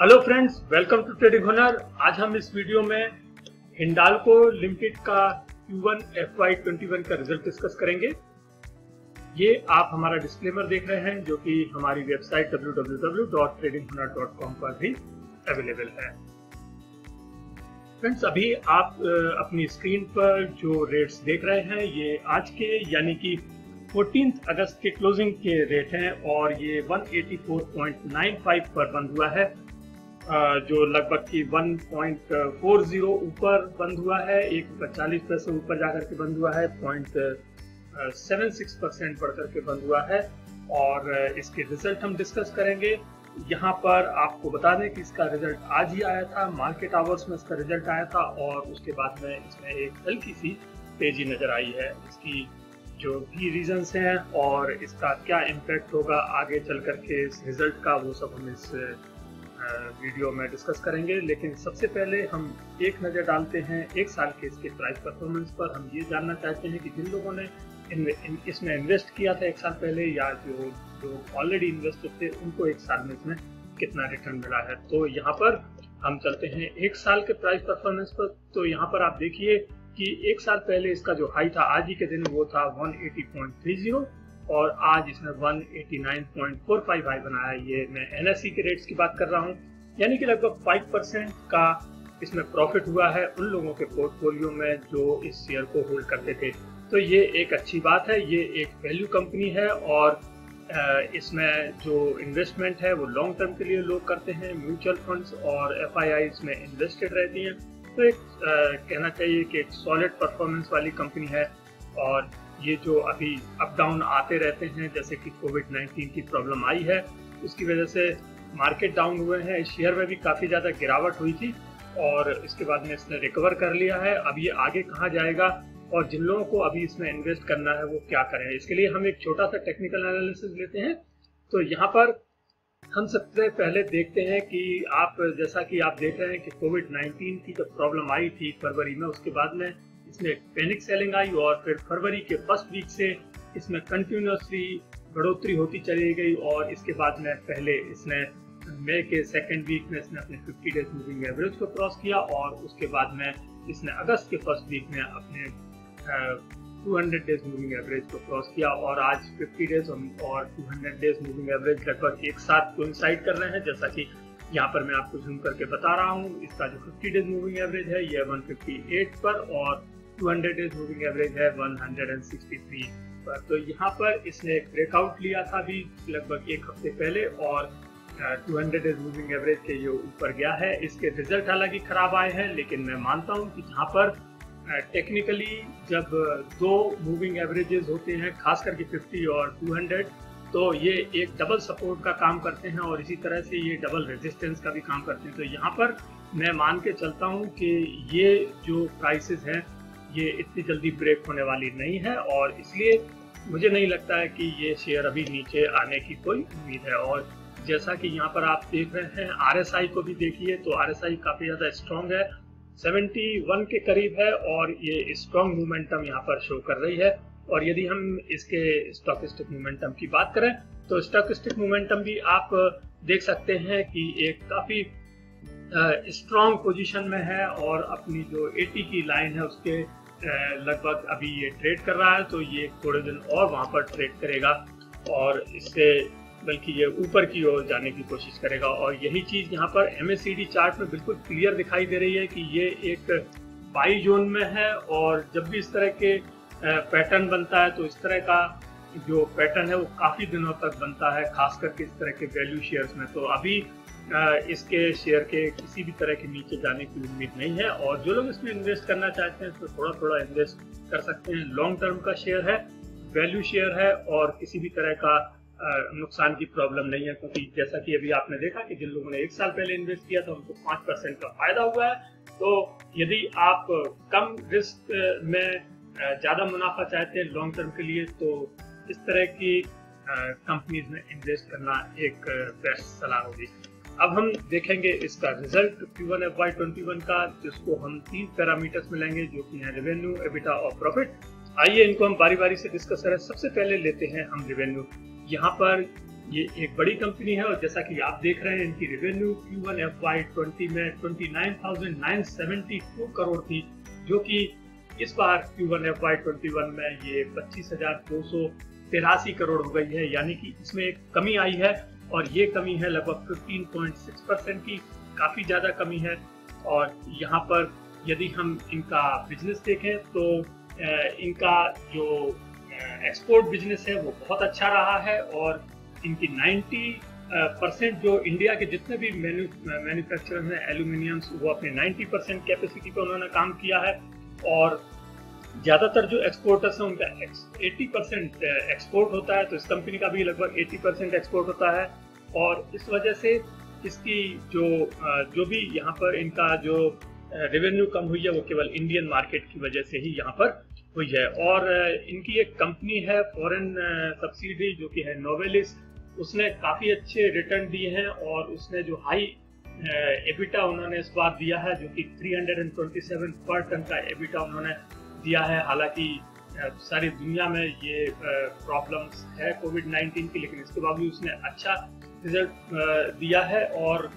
Hello friends welcome to trading Hunar आज हम इस वीडियो में हिंडालको लिमिटेड का Q1 FY21 का रिज़ल्ट डिस्कस करेंगे। ये आप हमारा डिस्क्लेमर देख रहे हैं, जो कि हमारी वेबसाइट www.tradinghunar.com पर भी अवेलेबल है। फ्रेंड्स अभी आप अपनी स्क्रीन पर जो रेट्स देख रहे हैं, ये आज के, यानी कि 14 अगस्त के क्लोजिंग के रेट हैं, और ये 184.95 पर बंद हुआ है। जो लगभग की 1.40 ऊपर बंद हुआ है, एक चालीस पैसे ऊपर जाकर के बंद हुआ है पॉइंट सेवन सिक्स परसेंट बढ़ करके बंद हुआ है। और इसके रिज़ल्ट हम डिस्कस करेंगे। यहाँ पर आपको बता दें कि इसका रिज़ल्ट आज ही आया था मार्केट आवर्स में इसका रिज़ल्ट आया था और उसके बाद में इसमें एक हल्की सी तेज़ी नज़र आई है। इसकी जो भी रीजंस हैं और इसका क्या इम्पैक्ट होगा आगे चल करके इस रिज़ल्ट का, वो सब हम इस वीडियो में डिस्कस करेंगे लेकिन सबसे पहले हम एक नज़र डालते हैं एक साल के इसके प्राइस परफॉर्मेंस पर। हम ये जानना चाहते हैं कि जिन लोगों ने इन, इन, इसमें इन्वेस्ट किया था एक साल पहले या जो जो ऑलरेडी इन्वेस्टर थे उनको एक साल में इसमें कितना रिटर्न मिला है? तो यहाँ पर हम चलते हैं एक साल के प्राइस परफॉर्मेंस पर। तो यहाँ पर आप देखिए कि एक साल पहले इसका जो हाई था आज ही के दिन वो था 180.30 और आज इसने 189.45 हाई बनाया। ये मैं एनएससी के रेट्स की बात कर रहा हूँ। यानी कि लगभग 5 परसेंट का इसमें प्रॉफिट हुआ है उन लोगों के पोर्टफोलियो में जो इस शेयर को होल्ड करते थे। तो ये एक अच्छी बात है ये एक वैल्यू कंपनी है और इसमें जो इन्वेस्टमेंट है वो लॉन्ग टर्म के लिए लोग करते हैं म्यूचुअल फंड्स और एफ़ इसमें इन्वेस्टेड रहती हैं। तो एक आ, कहना चाहिए कि एक सॉलिड परफॉर्मेंस वाली कंपनी है और ये जो अभी अप डाउन आते रहते हैं, जैसे कि कोविड 19 की प्रॉब्लम आई है, उसकी वजह से मार्केट डाउन हुए हैं। शेयर में भी काफ़ी ज़्यादा गिरावट हुई थी और इसके बाद में इसने रिकवर कर लिया है। अब ये आगे कहाँ जाएगा और जिन लोगों को अभी इसमें इन्वेस्ट करना है, वो क्या करें? इसके लिए हम एक छोटा सा टेक्निकल एनालिसिस लेते हैं। तो यहाँ पर हम सबसे पहले देखते हैं कि आप, जैसा कि आप देख रहे हैं कि कोविड 19 की जब प्रॉब्लम आई थी फरवरी में, उसके बाद में इसमें पैनिक सेलिंग आई और फिर फरवरी के फ़र्स्ट वीक से इसमें कंटिन्यूसली बढ़ोतरी होती चली गई और इसके बाद में पहले इसने मई के सेकेंड वीक में इसने अपने 50 डेज़ मूविंग एवरेज को क्रॉस किया और उसके बाद में इसने अगस्त के फ़र्स्ट वीक में अपने 200 डेज़ मूविंग एवरेज को क्रॉस किया और आज 50 डेज़ और 200 डेज़ मूविंग एवरेज लगभग एक साथ कोइंसाइड कर रहे हैं। जैसा कि यहाँ पर मैं आपको जूम करके बता रहा हूँ, इसका जो 50 डेज़ मूविंग एवरेज है, ये 158 पर और 200 डेज़ मूविंग एवरेज है 163 पर तो यहाँ पर इसने एक ब्रेकआउट लिया था भी लगभग एक हफ़्ते पहले, और 200 डेज़ मूविंग एवरेज के ये ऊपर गया है। इसके रिज़ल्ट हालाँकि खराब आए हैं, लेकिन मैं मानता हूँ कि जहाँ पर टेक्निकली जब दो मूविंग एवरेजेस होते हैं, खास करके 50 और 200 तो ये एक डबल सपोर्ट का काम करते हैं, और इसी तरह से ये डबल रेजिस्टेंस का भी काम करते हैं। तो यहाँ पर मैं मान के चलता हूँ कि ये जो प्राइसेस हैं ये इतनी जल्दी ब्रेक होने वाली नहीं है और इसलिए मुझे नहीं लगता है कि ये शेयर अभी नीचे आने की कोई उम्मीद है। और जैसा कि यहाँ पर आप देख रहे हैं आरएसआई को भी देखिए तो आरएसआई काफ़ी ज़्यादा स्ट्रॉन्ग है। 71 के करीब है और ये स्ट्रॉन्ग मोमेंटम यहाँ पर शो कर रही है। और यदि हम इसके स्टॉकिस्टिक मोमेंटम की बात करें तो स्टॉकिस्टिक मोमेंटम भी आप देख सकते हैं कि एक काफ़ी स्ट्रॉन्ग पोजीशन में है और अपनी जो 80 की लाइन है उसके लगभग अभी ये ट्रेड कर रहा है तो ये थोड़े दिन और वहाँ पर ट्रेड करेगा और इससे बल्कि ये ऊपर की ओर जाने की कोशिश करेगा। और यही चीज़ यहाँ पर एमएससीडी चार्ट में बिल्कुल क्लियर दिखाई दे रही है कि ये एक बाई जोन में है और जब भी इस तरह के पैटर्न बनता है तो इस तरह का जो पैटर्न है वो काफ़ी दिनों तक बनता है, खास करके इस तरह के वैल्यू शेयर्स में। तो अभी इसके शेयर के किसी भी तरह के नीचे जाने की उम्मीद नहीं है। और जो लोग इसमें इन्वेस्ट करना चाहते हैं तो थोड़ा थोड़ा इन्वेस्ट कर सकते हैं। लॉन्ग टर्म का शेयर है वैल्यू शेयर है, और किसी भी तरह का नुकसान की प्रॉब्लम नहीं है। क्योंकि जैसा कि अभी आपने देखा कि जिन लोगों ने एक साल पहले इन्वेस्ट किया था, उनको पाँच परसेंट का फ़ायदा हुआ है। तो यदि आप कम रिस्क में ज़्यादा मुनाफा चाहते हैं लॉन्ग टर्म के लिए तो इस तरह की कंपनीज़ में इन्वेस्ट करना एक बेस्ट सलाह होगी। अब हम देखेंगे इसका रिज़ल्ट Q1 FY21 का जिसको हम तीन पैरामीटर्स में लेंगे जो कि हैं रेवेन्यू एबिटा और प्रॉफिट आइए इनको हम बारी बारी से डिस्कस करें। सबसे पहले लेते हैं हम रेवेन्यू यहाँ पर ये एक बड़ी कंपनी है और जैसा कि आप देख रहे हैं इनकी रेवेन्यू Q1 FY20 में 29,972 करोड़ थी जो कि इस बार Q1 FY21 में ये पच्चीस करोड़ हो गई है। यानी कि इसमें एक कमी आई है। और ये कमी है लगभग 15.6 परसेंट की, काफ़ी ज़्यादा कमी है। और यहाँ पर यदि हम इनका बिज़नेस देखें तो इनका जो एक्सपोर्ट बिज़नेस है, वो बहुत अच्छा रहा है और इनकी 90 परसेंट जो इंडिया के जितने भी मैन्युफैक्चरर हैं एल्यूमिनियम्स वो अपने 90 परसेंट कैपेसिटी पर उन्होंने काम किया है। और ज़्यादातर जो एक्सपोर्टर्स हैं, उनका 80 परसेंट एक्सपोर्ट होता है तो इस कंपनी का भी लगभग 80 परसेंट एक्सपोर्ट होता है। और इस वजह से इसकी जो जो भी यहाँ पर इनका जो रेवेन्यू कम हुई है, वो केवल इंडियन मार्केट की वजह से ही यहाँ पर हुई है। और इनकी एक कंपनी है फॉरेन सब्सिडी जो कि है नोवेलिस उसने काफ़ी अच्छे रिटर्न दिए हैं और उसने जो हाई एबिटा उन्होंने इस बार दिया है, जो कि 327 पर टन का एबिटा उन्होंने दिया है। हालाँकि सारी दुनिया में ये प्रॉब्लम्स है कोविड 19 की, लेकिन इसके बावजूद उसने अच्छा रिज़ल्ट दिया है और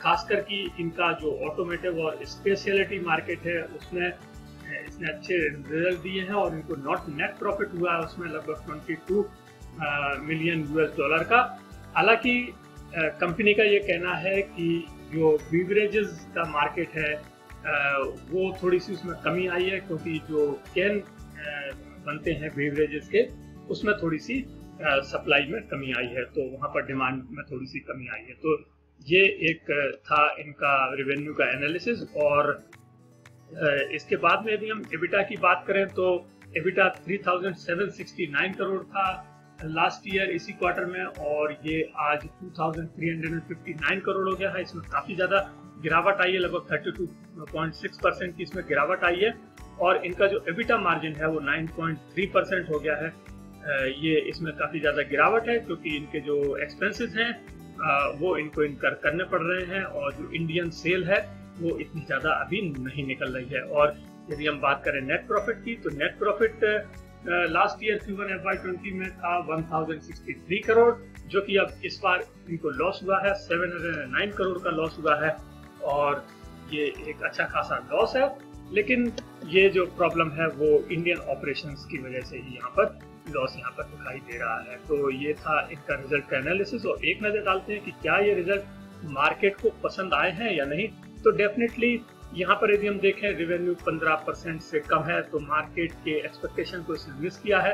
खासकर कि इनका जो ऑटोमेटिव और स्पेशलिटी मार्केट है, उसमें इसने अच्छे रिज़ल्ट दिए हैं और इनको नॉट नेट प्रॉफिट हुआ है, उसमें लगभग 22 मिलियन यूएस डॉलर का। हालाँकि कंपनी का ये कहना है कि जो बीवरेजेस का मार्केट है वो थोड़ी सी उसमें कमी आई है क्योंकि जो कैन बनते हैं बीवरेजेस के, उसमें थोड़ी सी सप्लाई में कमी आई है तो वहाँ पर डिमांड में थोड़ी सी कमी आई है। तो ये एक था इनका रेवेन्यू का एनालिसिस और इसके बाद में यदि हम एबिटा की बात करें तो एबिटा 3769 करोड़ था लास्ट ईयर इसी क्वार्टर में और ये आज 2359 करोड़ हो गया है। इसमें काफ़ी ज़्यादा गिरावट आई है लगभग 32.6 परसेंट की इसमें गिरावट आई है और इनका जो एबिटा मार्जिन है वो 9.3 परसेंट हो गया है। ये इसमें काफ़ी ज़्यादा गिरावट है क्योंकि इनके जो एक्सपेंसेस हैं वो इनको इनकर करने पड़ रहे हैं और जो इंडियन सेल है, वो इतनी ज़्यादा अभी नहीं निकल रही है। और यदि हम बात करें नेट प्रॉफिट की तो net profit last year Q one F Y twenty में था 1063 करोड़ जो कि अब इस बार इनको लॉस हुआ है 709 करोड़ का लॉस हुआ है। और ये एक अच्छा खासा लॉस है। लेकिन ये जो प्रॉब्लम है, वो इंडियन ऑपरेशंस की वजह से ही यहाँ पर लॉस यहाँ पर दिखाई दे रहा है। तो ये था इनका रिज़ल्ट का एनालिसिस और एक नज़र डालते हैं कि क्या ये रिज़ल्ट मार्केट को पसंद आए हैं या नहीं। तो डेफिनेटली यहाँ पर यदि हम देखें रेवेन्यू 15 परसेंट से कम है तो मार्केट के एक्सपेक्टेशन को इसने मिस किया है।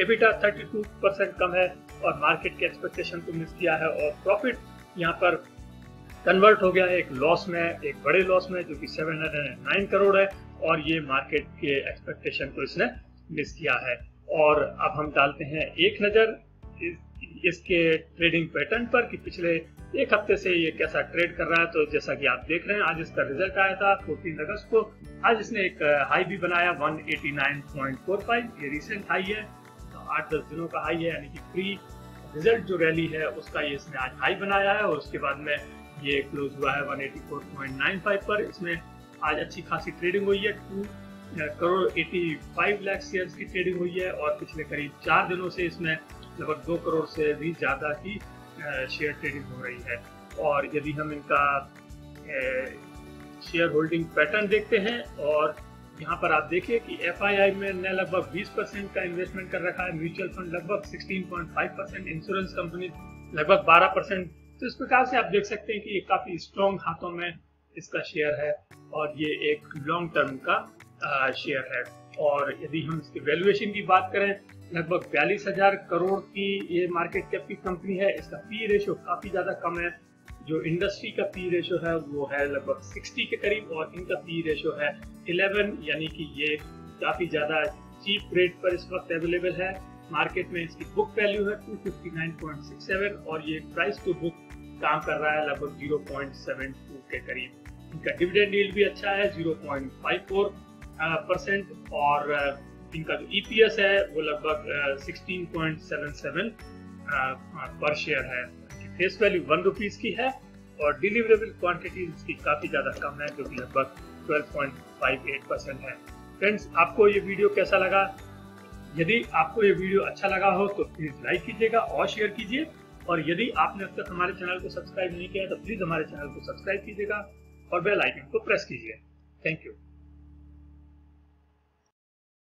एबिटा 32 परसेंट कम है और मार्केट के एक्सपेक्टेशन को मिस किया है और प्रॉफिट यहाँ पर कन्वर्ट हो गया एक लॉस में, एक बड़े लॉस में, जो कि 709 करोड़ है, और ये मार्केट के एक्सपेक्टेशन को इसने मिस किया है। और अब हम डालते हैं एक नज़र इसके ट्रेडिंग पैटर्न पर कि पिछले एक हफ़्ते से ये कैसा ट्रेड कर रहा है। तो जैसा कि आप देख रहे हैं, आज इसका रिज़ल्ट आया था 14 अगस्त को। आज इसने एक हाई भी बनाया 189.45 ये रिसेंट हाई है तो आठ दस दिनों का हाई है, यानी कि प्री रिज़ल्ट जो रैली है, उसका ये इसने आज हाई बनाया है। और उसके बाद में ये क्लोज हुआ है 184.95 पर। इसमें आज अच्छी खासी ट्रेडिंग हुई है। टू करोड़ 85 लाख शेयर्स की ट्रेडिंग हुई है और पिछले करीब चार दिनों से इसमें लगभग दो करोड़ से भी ज़्यादा की शेयर ट्रेडिंग हो रही है। और यदि हम इनका शेयर होल्डिंग पैटर्न देखते हैं और यहाँ पर आप देखिए कि एफ़ में ने लगभग 20 परसेंट का इन्वेस्टमेंट कर रखा है। म्यूचुअल फंड लगभग 16.5 परसेंट इंश्योरेंस कंपनी लगभग 12 परसेंट तो इस प्रकार से आप देख सकते हैं कि ये काफ़ी स्ट्रॉन्ग हाथों में इसका शेयर है और ये एक लॉन्ग टर्म का शेयर है। और यदि हम इसके वैल्यूएशन की बात करें, लगभग बयालीस हज़ार करोड़ की ये मार्केट कैप की कंपनी है। इसका पी रेशो काफ़ी ज़्यादा कम है। जो इंडस्ट्री का पी रेशो है, वो है लगभग 60 के करीब और इनका पी रेशो है 11 यानी कि ये काफ़ी ज़्यादा चीप रेट पर इस वक्त अवेलेबल है। मार्केट में इसकी बुक वैल्यू है 259.67 और ये प्राइस टू बुक काम कर रहा है लगभग 0.72 के करीब। इनका डिविडेंड डील भी अच्छा है 0.54 परसेंट और इनका जो ईपीएस e है, वो लगभग 16.77 पर शेयर है। फेस वैल्यू वन रुपीज़ की है, और डिलीवरेबल क्वांटिटी इसकी काफ़ी ज़्यादा कम है, जो कि लगभग 12.58 परसेंट है। फ्रेंड्स आपको ये वीडियो कैसा लगा? यदि आपको ये वीडियो अच्छा लगा हो तो प्लीज़ लाइक कीजिएगा और शेयर कीजिए। और यदि आपने अब तक हमारे चैनल को सब्सक्राइब नहीं किया तो प्लीज़ हमारे चैनल को सब्सक्राइब कीजिएगा और बेल आइकन को प्रेस कीजिए। Thank you.